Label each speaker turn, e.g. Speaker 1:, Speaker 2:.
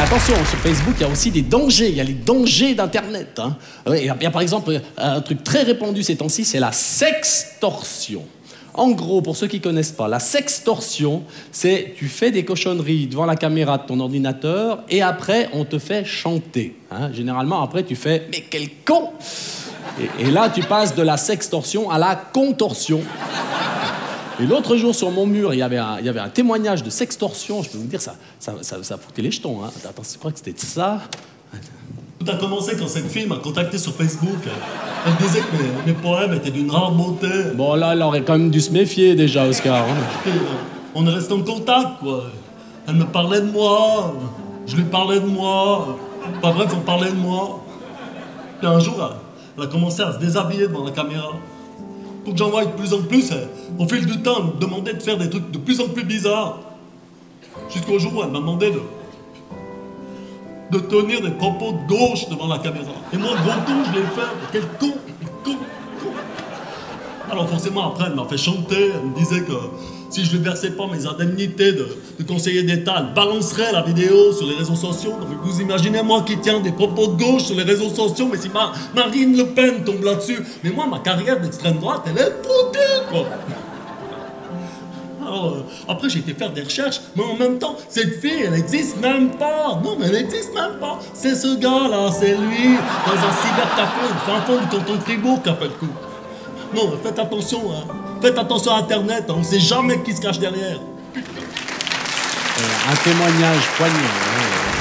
Speaker 1: attention, sur Facebook, il y a aussi des dangers. Il y a les dangers d'Internet. hein. Oui, Il y, a- par exemple un truc très répandu ces temps-ci, c'est la sextorsion. En gros, pour ceux qui connaissent pas, la sextorsion, c'est tu fais des cochonneries devant la caméra de ton ordinateur et après on te fait chanter. hein. Généralement, après tu fais mais quel con et là, tu passes de la sextorsion à la contorsion. Et l'autre jour, sur mon mur, il y avait un, il y avait un témoignage de sextorsion. Je peux vous dire, ça, ça, ça, ça foutait les jetons. Hein. Attends, je crois que c'était ça.
Speaker 2: Tout a commencé quand cette fille m'a contacté sur Facebook. Elle disait que mes, mes poèmes étaient d'une rare beauté.
Speaker 1: Bon, là, elle aurait quand même dû se méfier déjà, Oscar. hein.
Speaker 2: Et, euh, on est resté en contact, quoi. Elle me parlait de moi. Je lui parlais de moi. Pas bref, on parlait de moi. Puis un jour, elle, elle a commencé à se déshabiller devant la caméra. Pour que j'en voie de plus en plus, elle- au fil du temps, elle me demandait de faire des trucs de plus en plus bizarres. Jusqu'au jour où elle m'a demandé de, de tenir des propos de gauche devant la caméra. Et moi, gros con, je l'ai fait. Quel con. Alors forcément, après, elle m'a fait chanter. Elle me disait que si je lui versais pas mes indemnités de, conseiller d'État, elle balancerait la vidéo sur les réseaux sociaux. Donc vous imaginez moi qui tiens des propos de gauche sur les réseaux sociaux, mais si Ma- Marine Le Pen tombe là-dessus, mais moi, ma carrière d'extrême droite, elle est foutue, quoi. Alors, euh, après, j'ai été faire des recherches, mais en même temps, cette fille, elle n'existe même pas. Non, mais elle n'existe même pas. C'est ce gars-là, c'est lui, dans un cybercafé, au fin fond du canton de Fribourg, qui a fait le coup. Non, faites attention, hein. Faites attention à Internet, hein. on sait jamais qui se cache derrière.
Speaker 1: Euh, un témoignage poignant. hein.